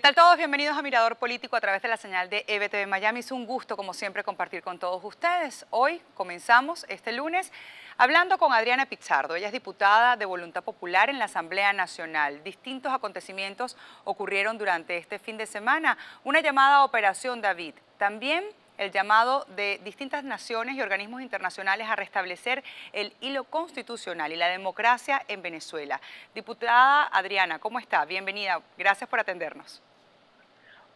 ¿Qué tal todos? Bienvenidos a Mirador Político a través de la señal de EBTV Miami. Es un gusto, como siempre, compartir con todos ustedes. Hoy comenzamos este lunes hablando con Adriana Pizardo. Ella es diputada de Voluntad Popular en la Asamblea Nacional. Distintos acontecimientos ocurrieron durante este fin de semana. Una llamada Operación David. También el llamado de distintas naciones y organismos internacionales a restablecer el hilo constitucional y la democracia en Venezuela. Diputada Adriana, ¿cómo está? Bienvenida. Gracias por atendernos.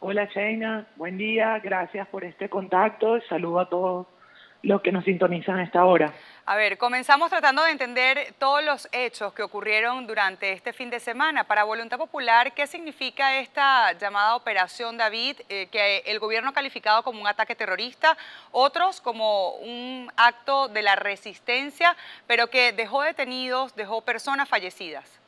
Hola, Sheina. Buen día. Gracias por este contacto. Saludo a todos los que nos sintonizan a esta hora. A ver, comenzamos tratando de entender todos los hechos que ocurrieron durante este fin de semana. Para Voluntad Popular, ¿qué significa esta llamada Operación David, eh, que el gobierno ha calificado como un ataque terrorista, otros como un acto de la resistencia, pero que dejó detenidos, dejó personas fallecidas?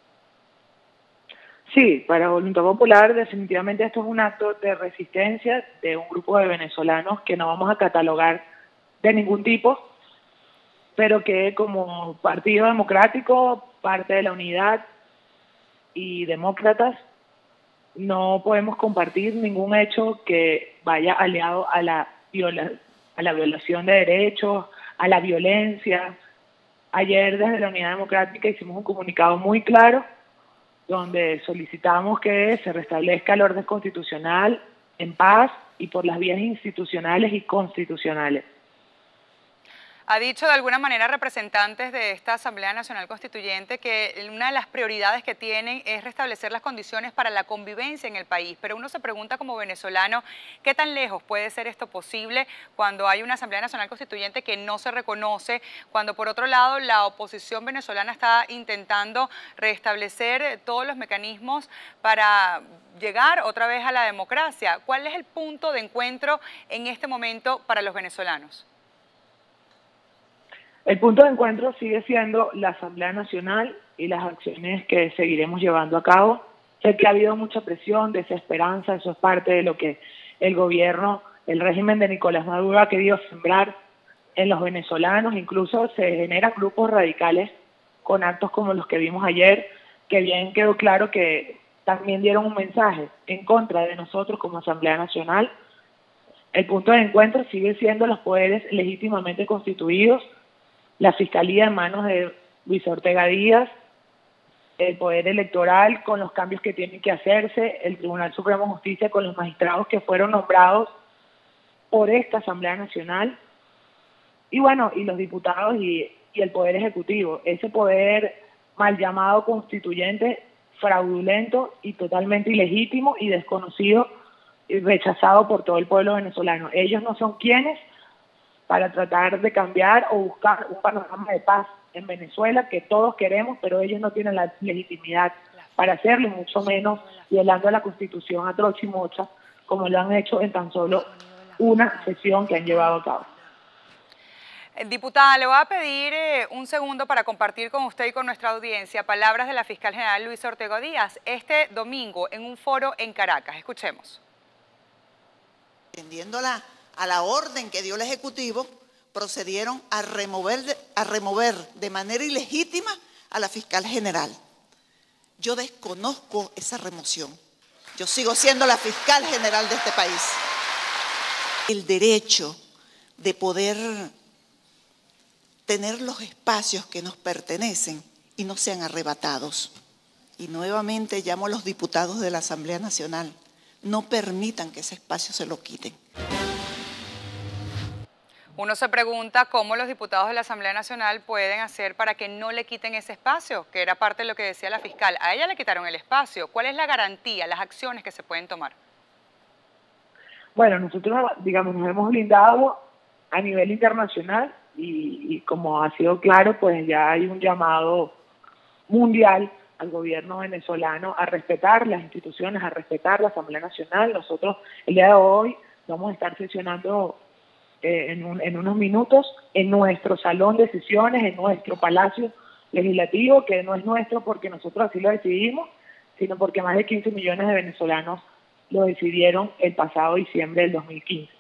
Sí, para Voluntad Popular definitivamente esto es un acto de resistencia de un grupo de venezolanos que no vamos a catalogar de ningún tipo, pero que como Partido Democrático, parte de la unidad y demócratas, no podemos compartir ningún hecho que vaya aliado a la, a la violación de derechos, a la violencia. Ayer desde la Unidad Democrática hicimos un comunicado muy claro donde solicitamos que se restablezca el orden constitucional en paz y por las vías institucionales y constitucionales. Ha dicho de alguna manera representantes de esta Asamblea Nacional Constituyente que una de las prioridades que tienen es restablecer las condiciones para la convivencia en el país, pero uno se pregunta como venezolano, ¿qué tan lejos puede ser esto posible cuando hay una Asamblea Nacional Constituyente que no se reconoce, cuando por otro lado la oposición venezolana está intentando restablecer todos los mecanismos para llegar otra vez a la democracia? ¿Cuál es el punto de encuentro en este momento para los venezolanos? El punto de encuentro sigue siendo la Asamblea Nacional y las acciones que seguiremos llevando a cabo. Sé que ha habido mucha presión, desesperanza, eso es parte de lo que el gobierno, el régimen de Nicolás Maduro ha querido sembrar en los venezolanos, incluso se generan grupos radicales con actos como los que vimos ayer, que bien quedó claro que también dieron un mensaje en contra de nosotros como Asamblea Nacional. El punto de encuentro sigue siendo los poderes legítimamente constituidos, la Fiscalía en manos de Luis Ortega Díaz, el Poder Electoral con los cambios que tienen que hacerse, el Tribunal Supremo de Justicia con los magistrados que fueron nombrados por esta Asamblea Nacional, y bueno, y los diputados y, y el Poder Ejecutivo, ese poder mal llamado constituyente, fraudulento y totalmente ilegítimo y desconocido y rechazado por todo el pueblo venezolano. Ellos no son quienes para tratar de cambiar o buscar un panorama de paz en Venezuela que todos queremos, pero ellos no tienen la legitimidad para hacerlo, mucho menos violando la constitución a y mocha, como lo han hecho en tan solo una sesión que han llevado a cabo. Eh, diputada, le voy a pedir eh, un segundo para compartir con usted y con nuestra audiencia palabras de la fiscal general Luis Ortega Díaz este domingo en un foro en Caracas. Escuchemos. Entendiéndola a la orden que dio el Ejecutivo, procedieron a remover, a remover de manera ilegítima a la fiscal general. Yo desconozco esa remoción. Yo sigo siendo la fiscal general de este país. El derecho de poder tener los espacios que nos pertenecen y no sean arrebatados. Y nuevamente llamo a los diputados de la Asamblea Nacional, no permitan que ese espacio se lo quiten. Uno se pregunta cómo los diputados de la Asamblea Nacional pueden hacer para que no le quiten ese espacio, que era parte de lo que decía la fiscal. A ella le quitaron el espacio. ¿Cuál es la garantía, las acciones que se pueden tomar? Bueno, nosotros, digamos, nos hemos blindado a nivel internacional y, como ha sido claro, pues ya hay un llamado mundial al gobierno venezolano a respetar las instituciones, a respetar la Asamblea Nacional. Nosotros el día de hoy vamos a estar sesionando eh, en, en unos minutos en nuestro salón de sesiones, en nuestro palacio legislativo, que no es nuestro porque nosotros así lo decidimos, sino porque más de 15 millones de venezolanos lo decidieron el pasado diciembre del 2015.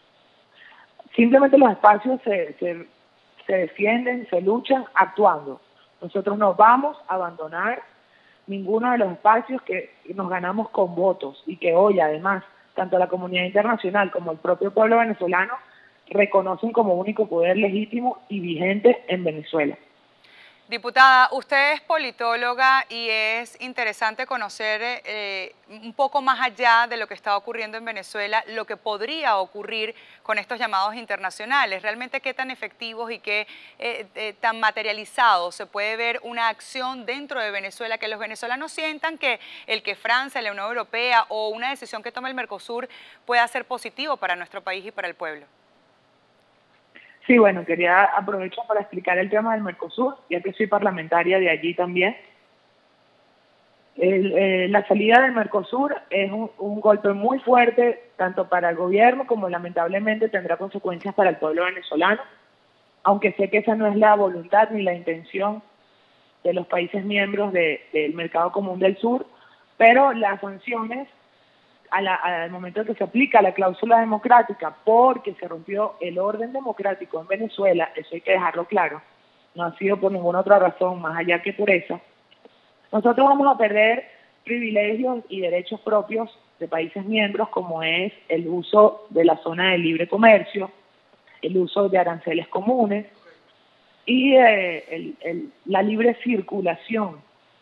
Simplemente los espacios se, se, se defienden, se luchan actuando. Nosotros no vamos a abandonar ninguno de los espacios que nos ganamos con votos y que hoy además tanto la comunidad internacional como el propio pueblo venezolano reconocen como único poder legítimo y vigente en Venezuela. Diputada, usted es politóloga y es interesante conocer eh, un poco más allá de lo que está ocurriendo en Venezuela, lo que podría ocurrir con estos llamados internacionales. Realmente qué tan efectivos y qué eh, eh, tan materializados se puede ver una acción dentro de Venezuela, que los venezolanos sientan que el que Francia, la Unión Europea o una decisión que tome el Mercosur pueda ser positivo para nuestro país y para el pueblo. Sí, bueno, quería aprovechar para explicar el tema del Mercosur, ya que soy parlamentaria de allí también. Eh, la salida del Mercosur es un, golpe muy fuerte, tanto para el gobierno como lamentablemente tendrá consecuencias para el pueblo venezolano, aunque sé que esa no es la voluntad ni la intención de los países miembros del Mercado Común del Sur, pero las sanciones al momento que se aplica la cláusula democrática porque se rompió el orden democrático en Venezuela, eso hay que dejarlo claro, no ha sido por ninguna otra razón más allá que por esa, nosotros vamos a perder privilegios y derechos propios de países miembros como es el uso de la zona de libre comercio, el uso de aranceles comunes y eh, la libre circulación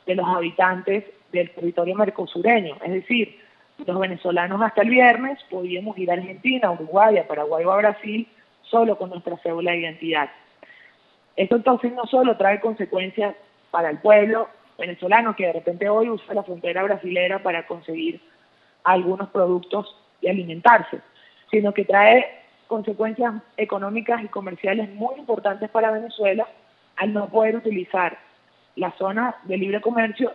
de los habitantes del territorio mercosureño, es decir, los venezolanos hasta el viernes podíamos ir a Argentina, Uruguay, a Paraguay o a Brasil solo con nuestra cédula de identidad. Esto entonces no solo trae consecuencias para el pueblo venezolano que de repente hoy usa la frontera brasilera para conseguir algunos productos y alimentarse, sino que trae consecuencias económicas y comerciales muy importantes para Venezuela al no poder utilizar la zona de libre comercio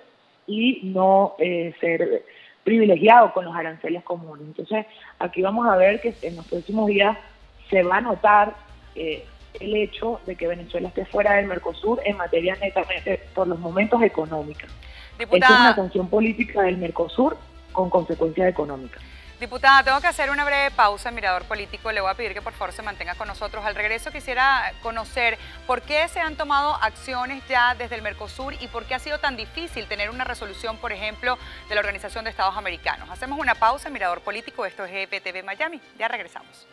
y no eh, ser privilegiado con los aranceles comunes. Entonces, aquí vamos a ver que en los próximos días se va a notar eh, el hecho de que Venezuela esté fuera del Mercosur en materia netamente por los momentos económicos. Esta es una sanción política del Mercosur con consecuencias económicas. Diputada, tengo que hacer una breve pausa, mirador político. Le voy a pedir que por favor se mantenga con nosotros. Al regreso quisiera conocer por qué se han tomado acciones ya desde el Mercosur y por qué ha sido tan difícil tener una resolución, por ejemplo, de la Organización de Estados Americanos. Hacemos una pausa, mirador político. Esto es EPTV Miami. Ya regresamos.